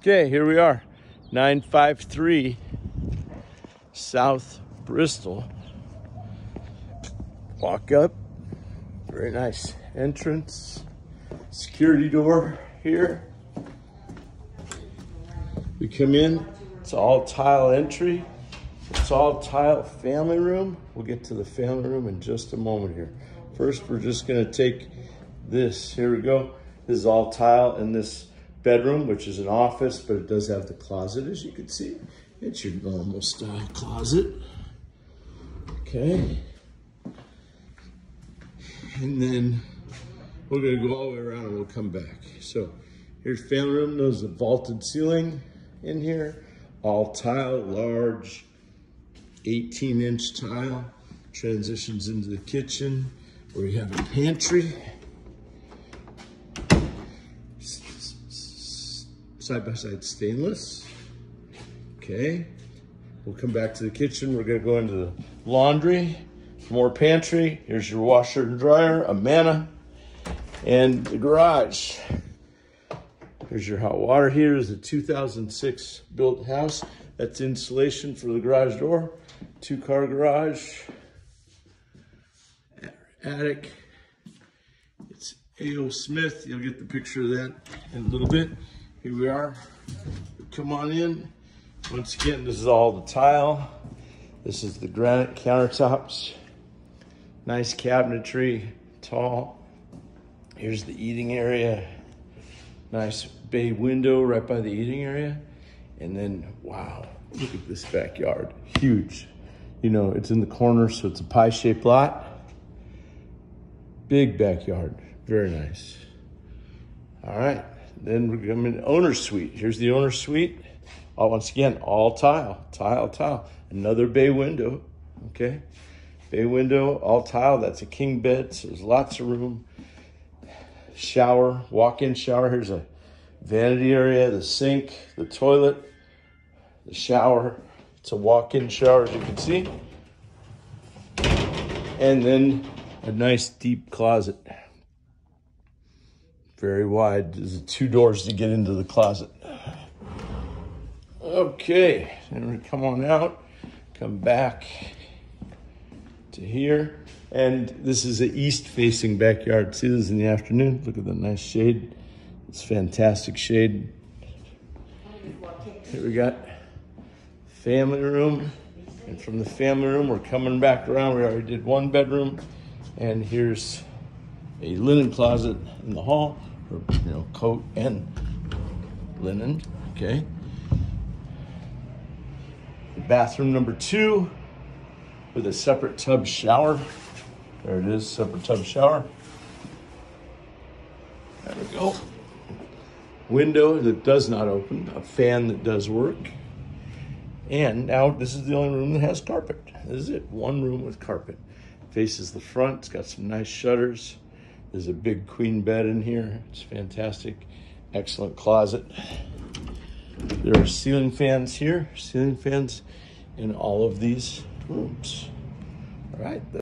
Okay, here we are, 953 South Bristol. Walk up, very nice entrance, security door here. We come in, it's all tile entry. It's all tile family room. We'll get to the family room in just a moment here. First, we're just gonna take this, here we go. This is all tile and this bedroom, which is an office, but it does have the closet, as you can see. It's your normal style closet. Okay. And then we're gonna go all the way around and we'll come back. So here's family room. There's a vaulted ceiling in here. All tile, large, 18 inch tile. Transitions into the kitchen where you have a pantry. Side by side stainless. Okay. We'll come back to the kitchen. We're gonna go into the laundry, more pantry. Here's your washer and dryer, a Amana, and the garage. Here's your hot water heater. Is a 2006 built house. That's insulation for the garage door. Two car garage. Attic. It's A.O. Smith. You'll get the picture of that in a little bit. Here we are. Come on in. Once again, this is all the tile. This is the granite countertops. Nice cabinetry, tall. Here's the eating area. Nice bay window right by the eating area. And then, wow, look at this backyard, huge. You know, it's in the corner, so it's a pie-shaped lot. Big backyard, very nice. All right, then we're coming to owner's suite. Here's the owner's suite. Oh, once again, all tile, tile, tile. Another bay window, okay? Bay window, all tile. That's a king bed, so there's lots of room. Shower, walk-in shower. Here's a vanity area, the sink, the toilet, the shower. It's a walk-in shower, as you can see. And then a nice deep closet. Very wide. There's two doors to get into the closet. Okay, and we come on out, come back to here. And this is an east-facing backyard. See this in the afternoon? Look at the nice shade. It's fantastic shade. Here we got family room. And from the family room, we're coming back around. We already did one bedroom. And here's a linen closet in the hall, or, you know, coat and linen, okay? Bathroom number two with a separate tub shower. There it is, separate tub shower. There we go. Window that does not open, a fan that does work. And now this is the only room that has carpet. This is it, one room with carpet. Faces the front, it's got some nice shutters. There's a big queen bed in here. It's fantastic. Excellent closet. There are ceiling fans here, ceiling fans in all of these rooms. All right.